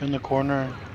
in the corner.